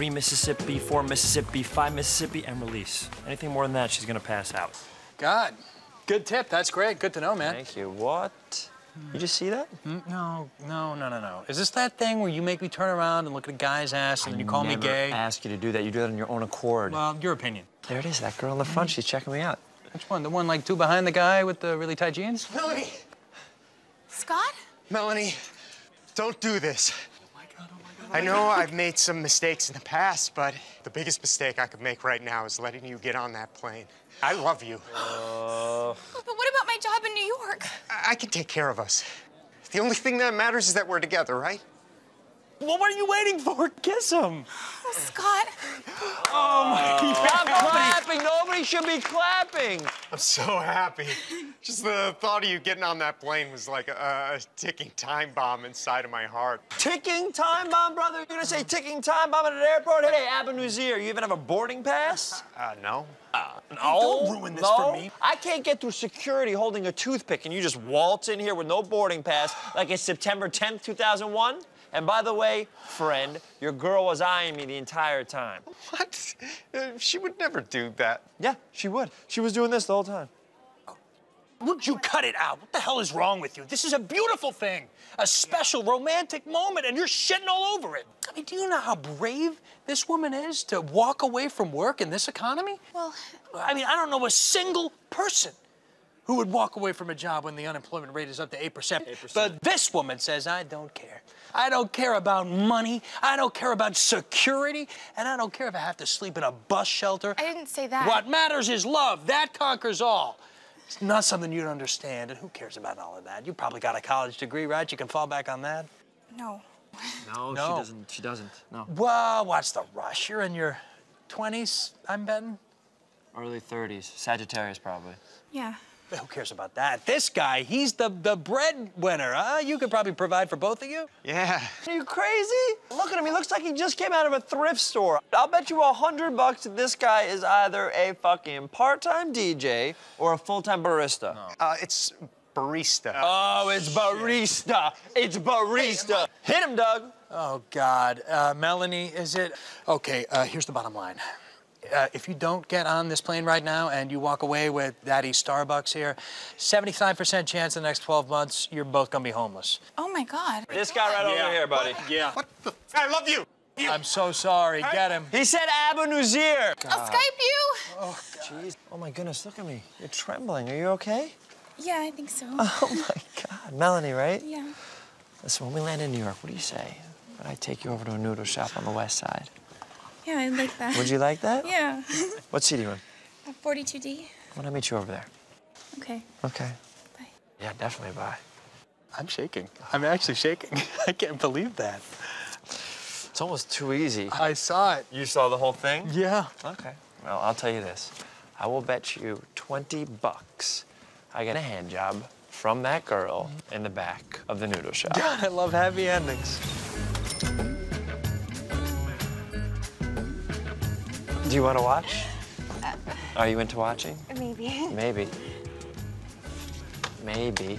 three Mississippi, four Mississippi, five Mississippi, and release. Anything more than that, she's gonna pass out. God, good tip. That's great. Good to know, man. Thank you. What? You just see that? Mm, No, no, no, no, no. Is this that thing where you make me turn around and look at a guy's ass and then you call me gay? I ask you to do that. You do that on your own accord. Well, your opinion. there it is, that girl in the front. She's checking me out. Which one? The one like two behind the guy with the really tight jeans? Melanie, Scott? Melanie, don't do this. I know I've made some mistakes in the past, but the biggest mistake I could make right now is letting you get on that plane. I love you. Oh, but what about my job in New York? I, I can take care of us. The only thing that matters is that we're together, right? Well, what are you waiting for? Kiss him. Oh, Scott. Oh, Stop clapping. Nobody should be clapping. I'm so happy. Just the thought of you getting on that plane was like a, a ticking time bomb inside of my heart. Ticking time bomb, brother? You're gonna say ticking time bomb at an airport? Hey, Abu Nazir, you even have a boarding pass? Uh, no. No. Don't ruin this for me. I can't get through security holding a toothpick, and you just waltz in here with no boarding pass like it's September 10th, 2001? And by the way, friend, your girl was eyeing me the entire time. What? Uh, she would never do that. Yeah, she would. She was doing this the whole time. Would you cut it out? What the hell is wrong with you? This is a beautiful thing, a special romantic moment, and you're shitting all over it. I mean, do you know how brave this woman is to walk away from work in this economy? Well, I mean, I don't know a single person who would walk away from a job when the unemployment rate is up to 8%. But this woman says, I don't care. I don't care about money. I don't care about security. And I don't care if I have to sleep in a bus shelter. I didn't say that. What matters is love. That conquers all. It's not something you'd understand, and who cares about all of that? You probably got a college degree, right? You can fall back on that. No. No, No. she doesn't. She doesn't. No. Well, what's the rush? You're in your 20s, I'm betting. Early 30s. Sagittarius, probably. Yeah. Who cares about that? This guy, he's the, the breadwinner, huh? You could probably provide for both of you. Yeah. Are you crazy? Look at him. He looks like he just came out of a thrift store. I'll bet you a hundred bucks this guy is either a fucking part-time DJ or a full-time barista. Uh, it's barista. Oh, it's barista. It's barista. Hit him, Doug. Oh, God. Uh, Melanie, is it? Okay, uh, here's the bottom line. Uh, if you don't get on this plane right now and you walk away with Daddy Starbucks here, 75% chance in the next 12 months you're both gonna be homeless. Oh, my God. This guy right over here, buddy. Yeah. What the? I love you. I'm so sorry. Get him. He said Abu Nazir. I'll Skype you. Oh, jeez. Oh my goodness, look at me. You're trembling. Are you okay? Yeah, I think so. Oh my God. Melanie, right? yeah. Listen, when we land in New York, what do you say? Would I take you over to a noodle shop on the west side? Yeah, I like that. Would you like that? Yeah. What seat are you in? Uh, 42D. When I meet you over there. Okay. Okay. Bye. Yeah, definitely bye. I'm shaking. I'm actually shaking. I can't believe that. It's almost too easy. I saw it. You saw the whole thing? Yeah. Okay. Well, I'll tell you this. I will bet you 20 bucks I get a hand job from that girl in the back of the noodle shop. God, I love happy endings. Do you want to watch? Uh, Are you into watching? Maybe. Maybe. Maybe.